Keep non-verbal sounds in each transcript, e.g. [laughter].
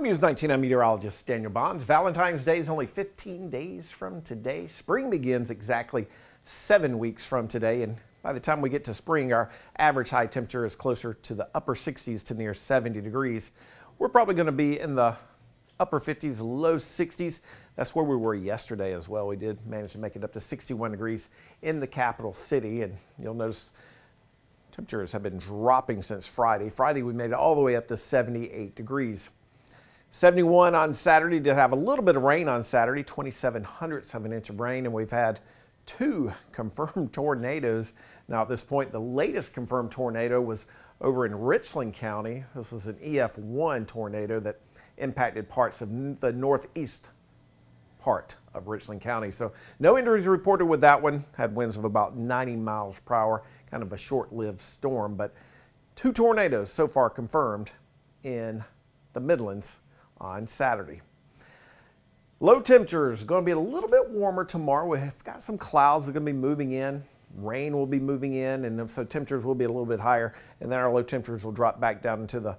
From News 19, I'm meteorologist Daniel Bonds. Valentine's Day is only 15 days from today. Spring begins exactly seven weeks from today, and by the time we get to spring, our average high temperature is closer to the upper 60s to near 70 degrees. We're probably going to be in the upper 50s, low 60s. That's where we were yesterday as well. We did manage to make it up to 61 degrees in the capital city, and you'll notice temperatures have been dropping since Friday. Friday, we made it all the way up to 78 degrees. 71 on Saturday. Did have a little bit of rain on Saturday, 27 hundredths of an inch of rain, and we've had two [laughs] confirmed tornadoes. Now, at this point, the latest confirmed tornado was over in Richland County. This was an EF1 tornado that impacted parts of the northeast part of Richland County. So, no injuries reported with that one. Had winds of about 90 miles per hour, kind of a short lived storm, but two tornadoes so far confirmed in the Midlands on Saturday. Low temperatures going to be a little bit warmer tomorrow. We've got some clouds that are going to be moving in. Rain will be moving in, and so temperatures will be a little bit higher. And then our low temperatures will drop back down into the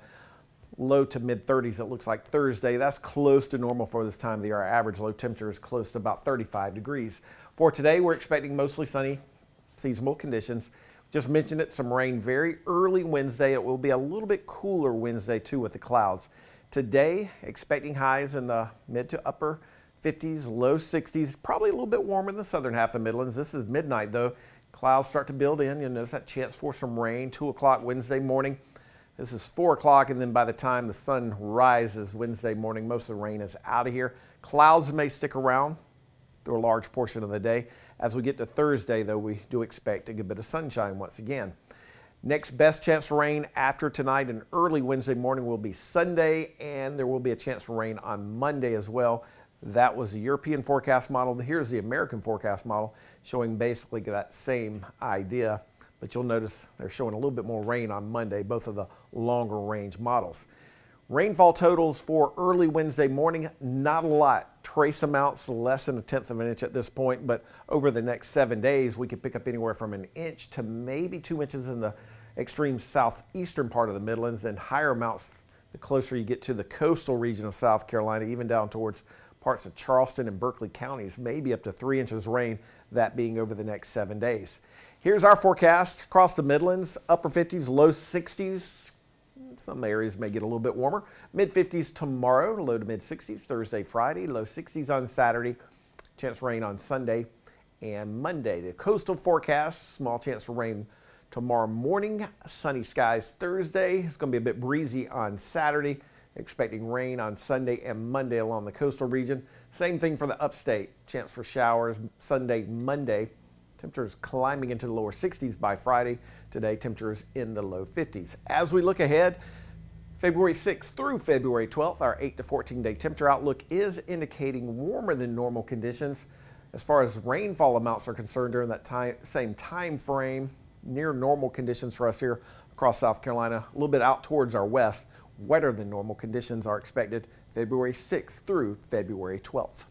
low to mid 30s. It looks like Thursday. That's close to normal for this time of the year. Our average low temperature is close to about 35 degrees. For today, we're expecting mostly sunny, seasonal conditions. Just mentioned it, some rain very early Wednesday. It will be a little bit cooler Wednesday too with the clouds. Today, expecting highs in the mid to upper 50s, low 60s, probably a little bit warmer in the southern half of the Midlands. This is midnight though. Clouds start to build in. You'll notice that chance for some rain, 2 o'clock Wednesday morning. This is 4 o'clock, and then by the time the sun rises Wednesday morning, most of the rain is out of here. Clouds may stick around through a large portion of the day. As we get to Thursday, though, we do expect a good bit of sunshine once again. Next best chance for rain after tonight and early Wednesday morning will be Sunday, and there will be a chance for rain on Monday as well. That was the European forecast model. Here's the American forecast model showing basically that same idea, but you'll notice they're showing a little bit more rain on Monday, both of the longer range models. Rainfall totals for early Wednesday morning, not a lot. Trace amounts less than a tenth of an inch at this point, but over the next seven days, we could pick up anywhere from an inch to maybe two inches in the extreme southeastern part of the Midlands, and higher amounts the closer you get to the coastal region of South Carolina, even down towards parts of Charleston and Berkeley counties, maybe up to three inches rain, that being over the next seven days. Here's our forecast across the Midlands, upper 50s, low 60s, some areas may get a little bit warmer. Mid 50s tomorrow, low to mid 60s. Thursday, Friday, low 60s on Saturday. Chance rain on Sunday and Monday. The coastal forecast, small chance of rain tomorrow morning. Sunny skies Thursday. It's going to be a bit breezy on Saturday. Expecting rain on Sunday and Monday along the coastal region. Same thing for the upstate. Chance for showers Sunday, Monday. Temperatures climbing into the lower 60s by Friday. Today, temperatures in the low 50s. As we look ahead, February 6th through February 12th, our 8 to 14 day temperature outlook is indicating warmer than normal conditions. As far as rainfall amounts are concerned during that time, same time frame, near normal conditions for us here across South Carolina, a little bit out towards our west. Wetter than normal conditions are expected February 6th through February 12th.